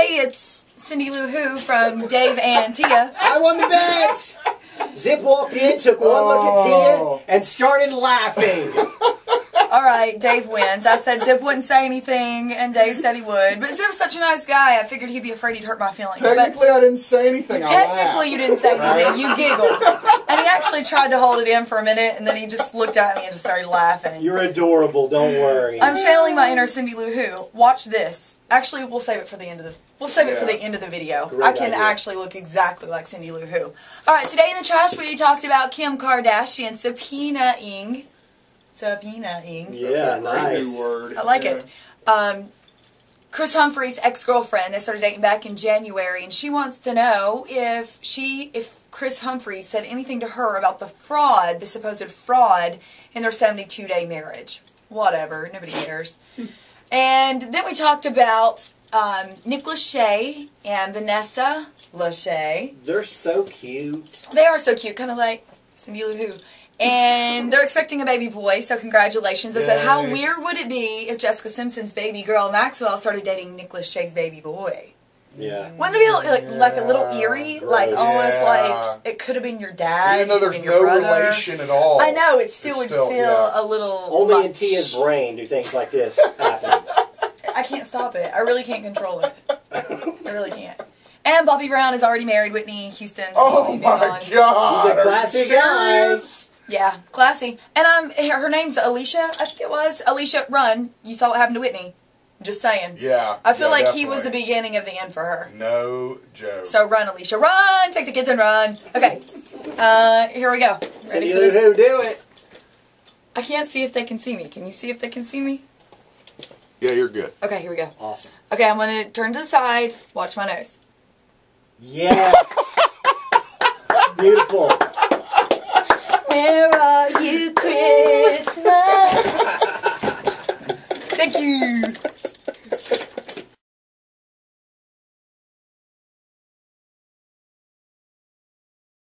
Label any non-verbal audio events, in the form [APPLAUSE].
Hey, it's Cindy Lou Who from Dave and Tia. I won the bet. Zip walked in, took one look at Tia, oh. and started laughing. All right, Dave wins. I said Zip wouldn't say anything, and Dave said he would. But Zip's such a nice guy, I figured he'd be afraid he'd hurt my feelings. But Technically, I didn't say anything. Technically, you didn't say anything. You giggled. And he actually tried to hold it in for a minute, and then he just looked at me and just started laughing. You're adorable. Don't worry. I'm channeling my inner Cindy Lou Who. Watch this. Actually, we'll save it for the end of the. We'll save it for the end of the video. Great I can idea. actually look exactly like Cindy Lou Who. All right, today in the trash we talked about Kim Kardashian subpoenaing, subpoenaing. Yeah, That's a nice. new word. I like Yeah. it. Um, Kris Humphries ex-girlfriend. They started dating back in January, and she wants to know if she, if Chris Humphrey said anything to her about the fraud, the supposed fraud in their 72-day marriage. Whatever, nobody cares. [LAUGHS] and then we talked about um, Nick Lachey and Vanessa Lachey. They're so cute. They are so cute, kind of like Cindy Lou Who. And they're expecting a baby boy, so congratulations. I said, how weird would it be if Jessica Simpson's baby girl Maxwell started dating Nick Lachey's baby boy? Yeah. Wouldn't it be like, like a little Yeah, eerie? Like gross. almost Yeah. like it could have been your dad. Even though there's have your no brother. relation at all. I know, it still It's would still- feel yeah. a little. Only in. Tia's brain do things like this happen. I can't stop it. I really can't control it. I really can't. And Bobby Brown is already married. Whitney Houston. Oh my on. god! He's a are you classy guy. Serious? Yeah, classy. And um, her her name's Alicia. I think it was Alicia Run. You saw what happened to Whitney. Just saying. Yeah. I feel yeah, like he was the beginning of the end for her. No joke. So run, Alicia, run! Take the kids and run. Okay, uh, here we go. Ready Cindy for this? Who, do it. I can't see if they can see me. Can you see if they can see me? yeah, you're good. Okay, here we go. Awesome. Okay, I'm gonna turn to the side. Watch my nose. Yes. [LAUGHS] Beautiful. Where are you, Christmas? [LAUGHS] Thank you.